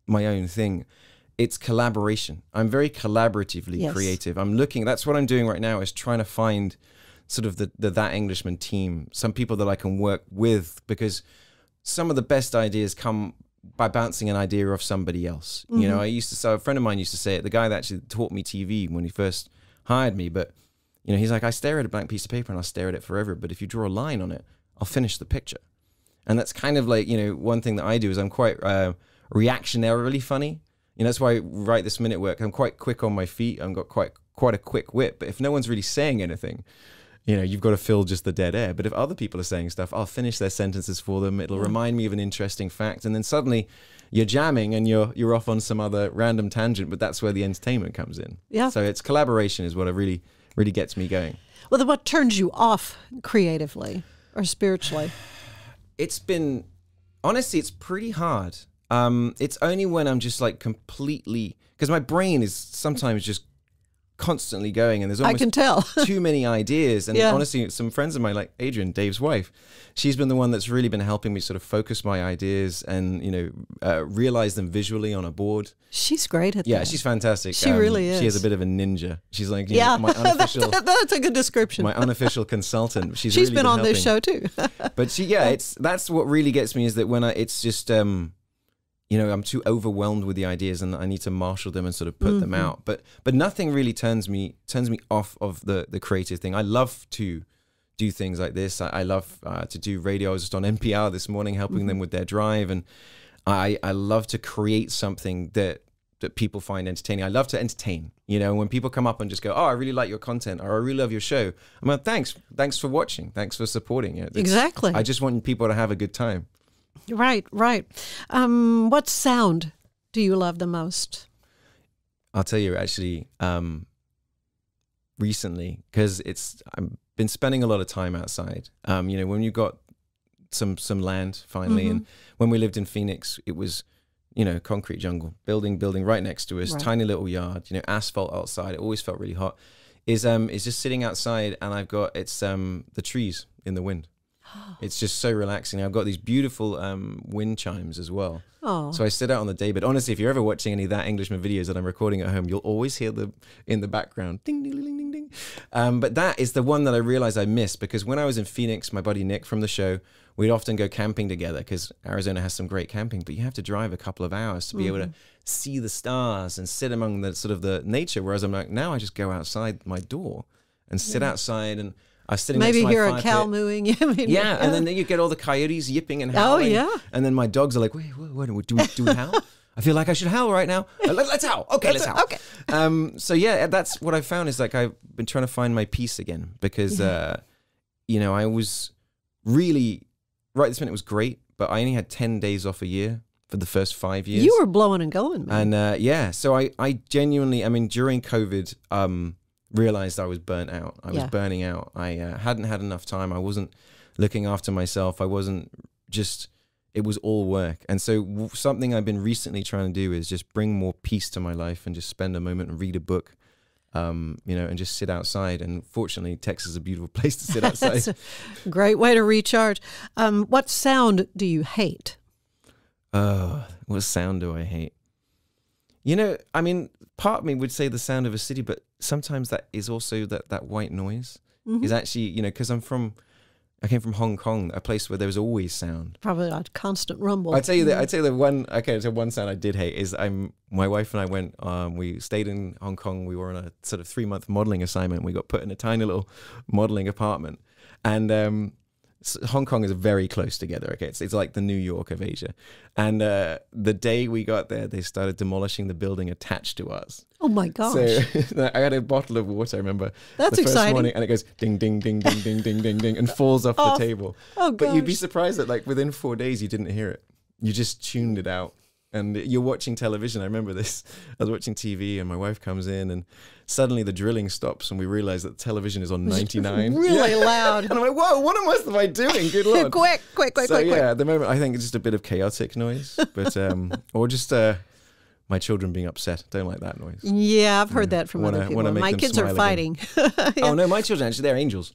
my own thing, it's collaboration. I'm very collaboratively Yes. creative. I'm looking. That's what I'm doing right now. Is trying to find sort of the, the that Englishman team, some people that I can work with because some of the best ideas come by bouncing an idea off somebody else. You know, Mhm. I used to. So a friend of mine used to say it. The guy that actually taught me TV when he first hired me, but you know, he's like, I stare at a blank piece of paper and I'll stare at it forever. But if you draw a line on it, I'll finish the picture. And that's kind of like, you know, one thing that I do is I'm quite uh, reactionarily funny. You know, that's why I write this minute work. I'm quite quick on my feet. I've got quite quite a quick wit. But if no one's really saying anything, you know, you've got to fill just the dead air. But if other people are saying stuff, I'll finish their sentences for them. It'll Yeah. remind me of an interesting fact, and then suddenly you're jamming and you're you're off on some other random tangent. But that's where the entertainment comes in. Yeah. So it's collaboration is what I really really gets me going. Well, then what turns you off creatively or spiritually? It's been honestly, it's pretty hard. Um, it's only when I'm just like completely because my brain is sometimes just constantly going, and there's I almost can tell. (laughs) too many ideas. And Yeah. honestly, some friends of mine, like Adrian, Dave's wife, she's been the one that's really been helping me sort of focus my ideas and you know uh, realize them visually on a board. She's great at Yeah, that. she's fantastic. She really is. She is a bit of a ninja. She's like yeah, know, (laughs) my unofficial. that- that's a good description. my unofficial consultant. (laughs) She's She's really been on this show too. but she, yeah, it's that's what really gets me is that when I, it's just, um, you know, I'm too overwhelmed with the ideas and I need to marshal them and sort of put them Mhm. out. But but nothing really turns me turns me off of the the creative thing. I love to do things like this. I, I love uh, to do radio. I was just on NPR this morning helping them with their drive, and I I love to create something that that people find entertaining. I love to entertain. You know, when people come up and just go, "Oh, I really like your content," or "I really love your show," I'm like, "Thanks, thanks for watching. Thanks for supporting it." Exactly. I just want people to have a good time. Right, right. Um, what sound do you love the most? I'll tell you actually um, recently because it's I've been spending a lot of time outside. Um, you know, when you got some some land finally, and when we lived in Phoenix, it was you know concrete jungle, building building right next to us, Right. tiny little yard. You know, asphalt outside. It always felt really hot. Is um is just sitting outside, and I've got it's um the trees in the wind. (gasps) It's just so relaxing. I've got these beautiful um, wind chimes as well. Oh. So I sit out on the day. But honestly, if you're ever watching any of that Englishman videos that I'm recording at home, you'll always hear the in the background ding ding ding ding ding. Um, but that is the one that I realized I missed because when I was in Phoenix, my buddy Nick from the show, we'd often go camping together because Arizona has some great camping. But you have to drive a couple of hours to be able to Mhm. see the stars and sit among the sort of the nature. Whereas I'm like now I just go outside my door and sit Yeah. outside and. I was sitting Maybe next hear a cow pit. mooing. (laughs) Mean, Yeah, and then you get all the coyotes yipping and howling. Oh, howling. yeah. And then my dogs are like, wait, wait, wait do we, do we howl? (laughs) I feel like I should howl right now. Let, us howl. Okay, let's howl. Okay. Um, so yeah, that's what I found is like I've been trying to find my peace again because, Yeah. uh, you know, I was really right this minute was great, but I only had ten days off a year for the first five years. You were blowing and going, man. And uh, yeah, so I, I genuinely, I mean, during COVID, um, realized I was burnt out. I was burning out. I uh, hadn't had enough time. I wasn't looking after myself. I wasn't just, it was all work. And so w- something I've been recently trying to do is just bring more peace to my life and just spend a moment and read a book. Um, you know, and just sit outside. And fortunately, Texas is a beautiful (laughs) place to sit (laughs) outside. Great way to recharge. Um, what sound do you hate? Oh, what sound do I hate? You know, I mean, part of me would say the sound of a city, but sometimes that is also that that white noise Mhm. is actually, you know, because I'm from, I came from Hong Kong, a place where there was always sound. Probably a constant rumble. I tell you that I tell you the one okay, so one sound I did hate is I'm my wife and I went um we stayed in Hong Kong. We were on a sort of three month modeling assignment. We got put in a tiny little modeling apartment. And um Hong Kong is very close together. Okay, it's, it's like the New York of Asia. And uh, the day we got there, they started demolishing the building attached to us. Oh my gosh. So (laughs) I had a bottle of water. I remember That's the first exciting. morning, and it goes ding, ding, ding, ding, ding, ding, ding, ding, and falls off Off. the table. Oh, gosh. But you'd be surprised that like within four days you didn't hear it. You just tuned it out. And you're watching television. I remember this. (laughs) I was watching TV, and my wife comes in, and suddenly the drilling stops, and we realize that the television is on 99. (laughs) really Yeah. loud. And I'm like, whoa, what am I, am I doing? Good (laughs) lord. quick, quick, quick, so quick, yeah, quick. at the moment, I think it's just a bit of chaotic noise, but um, or just uh, my children being upset. Don't like that noise. Yeah, I've heard that from Wanna- other people. My kids are fighting. again. Oh no, my children actually they're angels.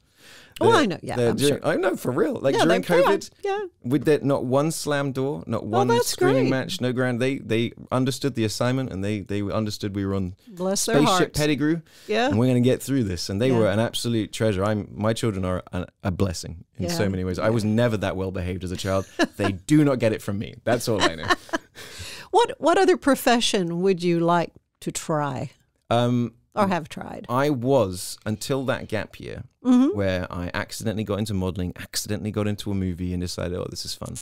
Oh, I know. Yeah, I'm during- sure. I know for real. Like Yeah, during COVID, yeah. with that not one slam door, not one that's screaming great. match, no ground. They they understood the assignment and they they understood we were on Bless spaceship. Pettigrew. Yeah. and we're going to get through this. And they Yeah. were an absolute treasure. I'm my children are a, a blessing in Yeah. so many ways. I was never that well behaved as a child. they (laughs) do not get it from me. That's all I know. (laughs) What what other profession would you like to try Um, or have tried? I was until that gap year Mm-hmm. where I accidentally got into modeling, accidentally got into a movie, and decided, oh, this is fun.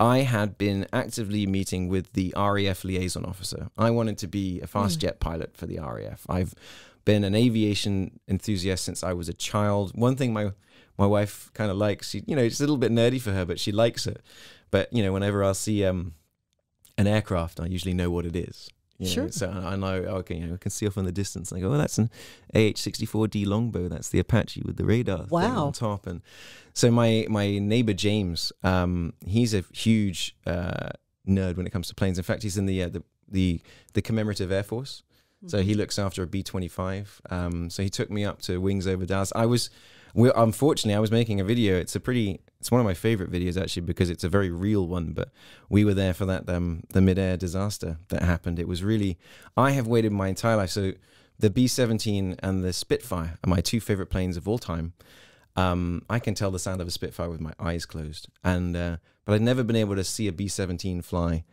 I had been actively meeting with the RAF liaison officer. I wanted to be a fast Mm. jet pilot for the RAF. I've been an aviation enthusiast since I was a child. One thing my my wife kind of likes, she, you know, it's a little bit nerdy for her, but she likes it. But you know, whenever I'll see um, an aircraft, I usually know what it is. You know, Sure. So I know, okay, you know, I can see off in the distance. And I go, oh, that's an AH-64D longbow. That's the Apache with the radar thing Wow. on top. And so my my neighbor James, um, he's a huge uh, nerd when it comes to planes. In fact, he's in the uh, the, the the commemorative Air Force. So he looks after a B twenty five. Um, so he took me up to Wings Over Dallas. I was, we, unfortunately, I was making a video. It's a pretty, it's one of my favorite videos actually because it's a very real one. But we were there for that um, the mid air disaster that happened. It was really, I have waited my entire life. So the B seventeen and the Spitfire are my two favorite planes of all time. Um, I can tell the sound of a Spitfire with my eyes closed, and uh, but I'd never been able to see a B seventeen fly.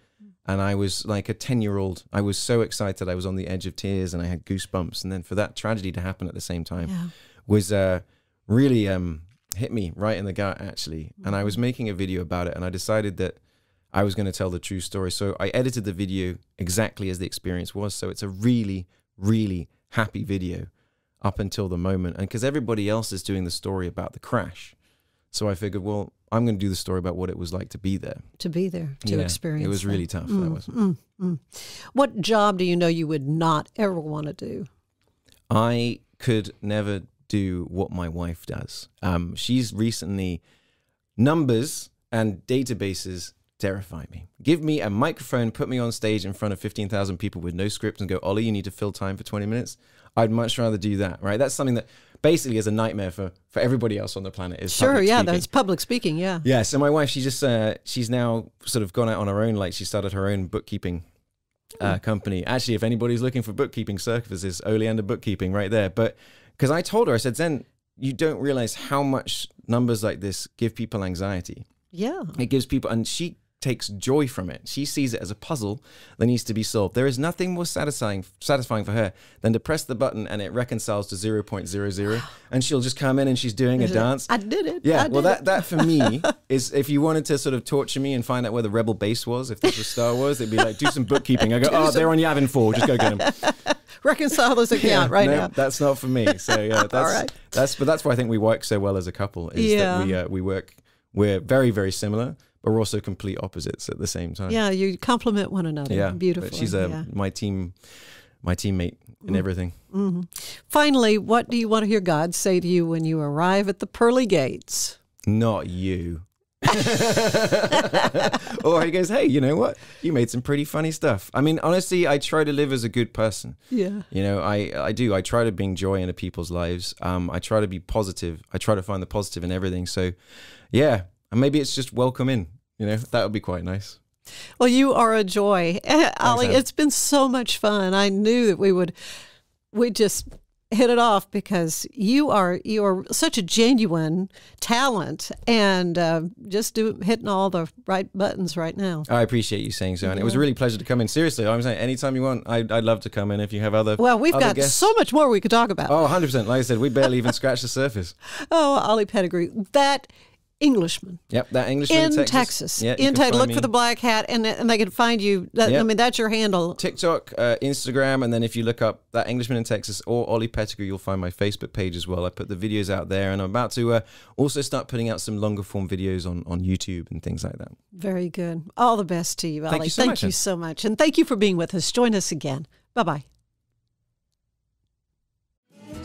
And I was like a ten year old. I was so excited. I was on the edge of tears, and I had goosebumps. And then for that tragedy to happen at the same time Yeah. was uh, really um, hit me right in the gut actually. And I was making a video about it, and I decided that I was going to tell the true story. So I edited the video exactly as the experience was. So it's a really, really happy video up until the moment. And because everybody else is doing the story about the crash. So I figured, well, I'm going to do the story about what it was like to be there. To be there, to Yeah, experience. It was that. really tough. That Mm, was. mm, mm. What job do you know you would not ever want to do? I could never do what my wife does. Um, she's recently numbers and databases terrify me. Give me a microphone, put me on stage in front of 15,000 people with no script and go, Oli, you need to fill time for 20 minutes. I'd much rather do that, right? That's something that basically is a nightmare for, for everybody else on the planet. Is Sure, yeah, speaking. that's public speaking. Yeah. Yeah, so my wife, she just uh, she's now sort of gone out on her own. Like she started her own bookkeeping uh, company. Actually, if anybody's looking for bookkeeping services, Oleander Bookkeeping right there. But because I told her, I said, Zen, you don't realize how much numbers like this give people anxiety. Yeah. It gives people, and she takes joy from it. She sees it as a puzzle that needs to be solved. There is nothing more satisfying satisfying for her than to press the button and it reconciles to 0.00 (gasps) and she'll just come in and she's doing a dance. I did it. Yeah, I well, that that for me (laughs) is if you wanted to sort of torture me and find out where the rebel base was, if this was Star Wars, it'd be like, do some bookkeeping. I go, (laughs) oh, they're on Yavin 4, just go get them. (laughs) reconcile this account right no, now. that's not for me. So yeah, that's right. that's but that's why I think we work so well as a couple. Is Yeah. that we uh, we work we're very very similar, we're also complete opposites at the same time. Yeah, you complement one another. yeah, beautifully. But she's a yeah. my team, my teammate in everything. hmm Finally, what do you want to hear God say to you when you arrive at the pearly gates? Not you. (laughs) or he goes, hey, you know what? You made some pretty funny stuff. I mean, honestly, I try to live as a good person. Yeah. You know, I, I do. I try to bring joy into people's lives. Um, I try to be positive. I try to find the positive in everything. So, yeah, and maybe it's just welcome in. You know, that would be quite nice. Well, you are a joy, (laughs) Oli. Ann. It's been so much fun. I knew that we would, we just hit it off because you are you are such a genuine talent and uh, just do hitting all the right buttons right now. I appreciate you saying so, and it was a really pleasure to come in. Seriously, I'm saying anytime you want, I'd, I'd love to come in if you have other. Well, we've other got guests. so much more we could talk about. Oh, 100 percent. Like I said, we barely even scratched the surface. (laughs) Oh, Oli Pettigrew, that Englishman. Yep, that Englishman in in Texas. Yeah, in Texas. Look me. for the black hat, and and they can find you. That, I mean, that's your handle. TikTok, uh, Instagram, and then if you look up that Englishman in Texas or Oli Pettigrew, you'll find my Facebook page as well. I put the videos out there, and I'm about to uh, also start putting out some longer form videos on, on YouTube and things like that. Very good. All the best to you, Thank Oli. you so thank much, you so much, and thank you for being with us. Join us again. Bye bye.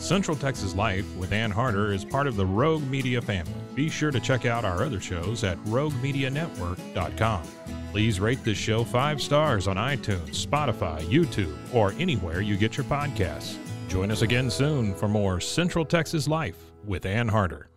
Central Texas Life with Ann Harder is part of the Rogue Media family. Be sure to check out our other shows at roguemedianetwork.com. Please rate this show five stars on iTunes, Spotify, YouTube, or anywhere you get your podcasts. Join us again soon for more Central Texas Life with Ann Harder.